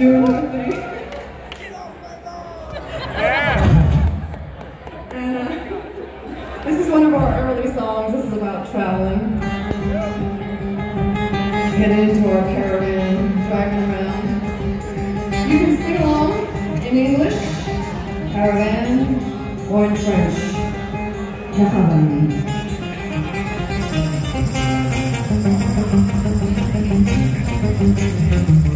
doing my yeah. And uh, this is one of our early songs. This is about traveling. Heading into our caravan, driving around. You can sing along in English, caravan, or in French. Caravane. you.